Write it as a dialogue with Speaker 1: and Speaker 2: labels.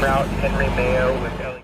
Speaker 1: route Henry Mayo with Ellie.